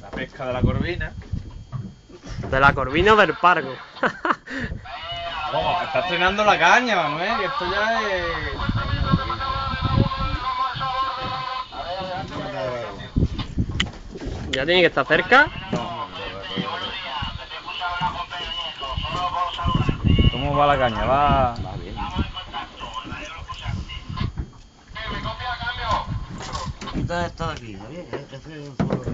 La pesca de la corvina. De la corvina o del pargo. oh, está estrenando la caña, Manuel, que esto ya es... Ya tiene que estar cerca. ¿Cómo va la caña? Va... Va bien. Quita de aquí, ¿está bien? Este es un solo.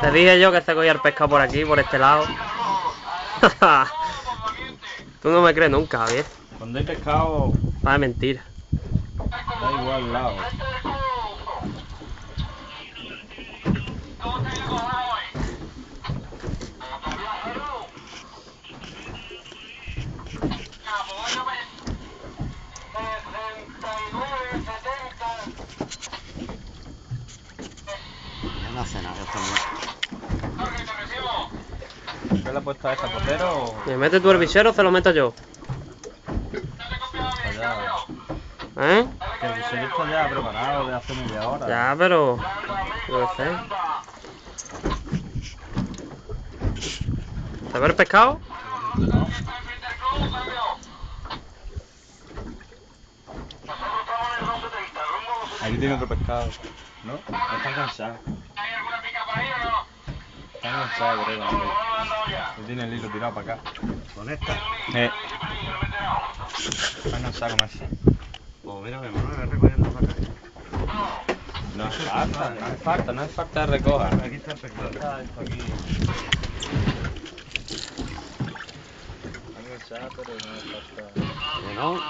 Te dije yo que se cogía el pescado por aquí, por este lado. Tú no me crees nunca, Javier. Cuando hay pescado, Va de mentira. da igual al lado. Ya no hace nada, está. ¿Qué le ha puesto a esa potero o ¿Me metes tú el bichero o se lo meto yo? allá? ¿Eh? Que el bichero está ya preparado de hace media hora. Ya, pero... No sé. ¿Se ve el pescado? ¿No? Aquí tiene otro pescado. ¿No? No están cansados. Creo. No tiene el hilo tirado para acá. Con esta. Eh. Pues mira, mi hermano me recogiendo para acá. No hace falta, no hace falta, no hace falta recoger. Aquí está el pescado. Está esto aquí. Están cansados, pero no hace falta. Que no.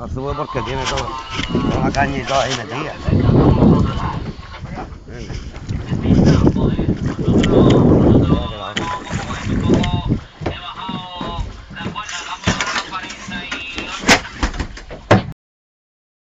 No sube porque tiene todo, toda la caña y todo ahí metida.